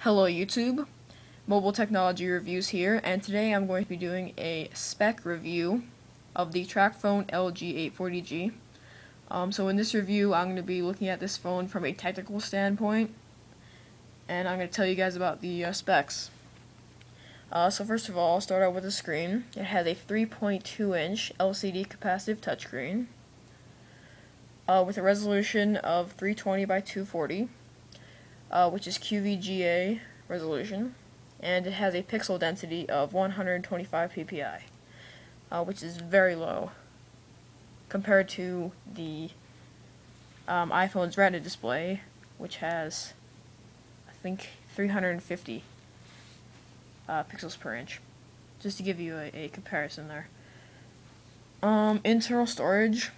Hello YouTube, Mobile Technology Reviews here, and today I'm going to be doing a spec review of the TracFone LG 840G. Um, so in this review, I'm going to be looking at this phone from a technical standpoint, and I'm going to tell you guys about the uh, specs. Uh, so first of all, I'll start out with the screen. It has a 3.2 inch LCD capacitive touchscreen uh, with a resolution of 320 by 240 uh, which is QVGA resolution, and it has a pixel density of 125 ppi, uh, which is very low compared to the um, iPhone's Retina display, which has, I think, 350 uh, pixels per inch, just to give you a, a comparison there. Um, internal storage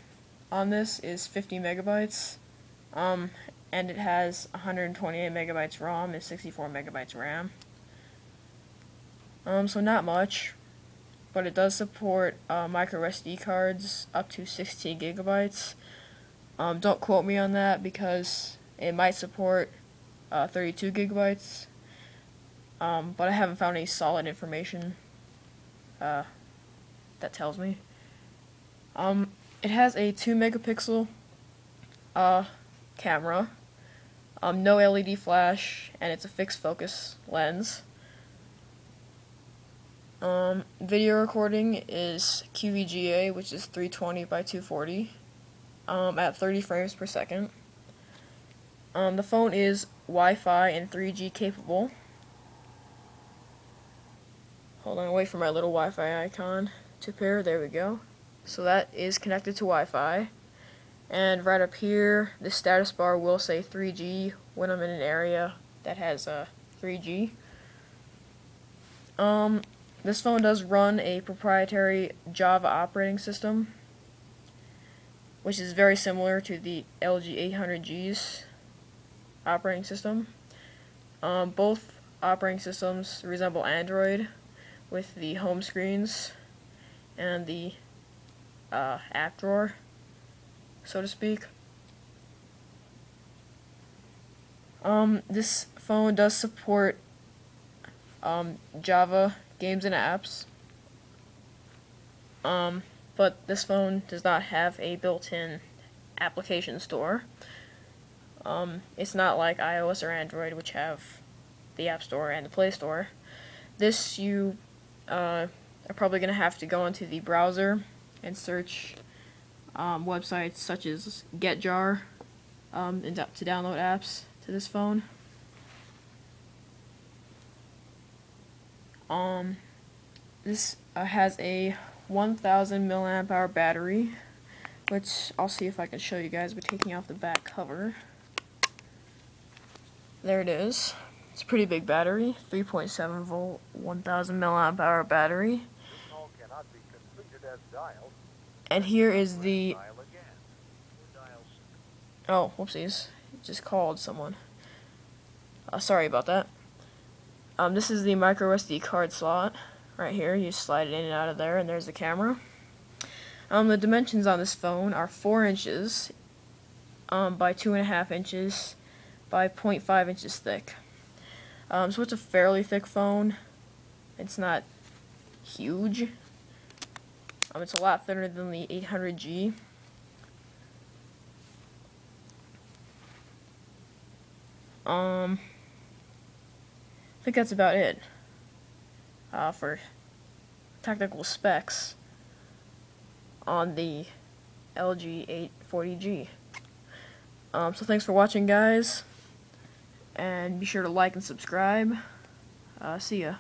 on this is 50 megabytes. Um, and it has 128 megabytes ROM and 64 megabytes RAM. Um, so not much, but it does support uh, micro SD cards up to 16 gigabytes. Um, don't quote me on that because it might support uh, 32 gigabytes, um, but I haven't found any solid information uh, that tells me. Um, it has a 2 megapixel uh, camera um, no LED flash, and it's a fixed focus lens. Um, video recording is QVGA, which is 320 by 240, um, at 30 frames per second. Um, the phone is Wi-Fi and 3G capable. Hold on, wait for my little Wi-Fi icon to pair. There we go. So that is connected to Wi-Fi. And right up here, the status bar will say 3G when I'm in an area that has uh, 3G. Um, this phone does run a proprietary Java operating system, which is very similar to the LG 800G's operating system. Um, both operating systems resemble Android with the home screens and the uh, app drawer so to speak. Um, this phone does support um, Java games and apps. Um, but this phone does not have a built-in application store. Um, it's not like iOS or Android, which have the App Store and the Play Store. This you uh, are probably going to have to go into the browser and search um, websites such as GetJar um, to download apps to this phone. Um, this uh, has a 1000 milliamp hour battery, which I'll see if I can show you guys by taking off the back cover. There it is. It's a pretty big battery, 3.7 volt, 1000 milliamp hour battery. And here is the... Oh, whoopsies. Just called someone. Uh, sorry about that. Um, this is the micro SD card slot right here. You slide it in and out of there, and there's the camera. Um, the dimensions on this phone are 4 inches um, by 2.5 inches by 0.5 inches thick. Um, so it's a fairly thick phone. It's not huge. Um, it's a lot thinner than the 800G. Um, I think that's about it uh, for technical specs on the LG 840G. Um, so thanks for watching, guys, and be sure to like and subscribe. Uh, see ya.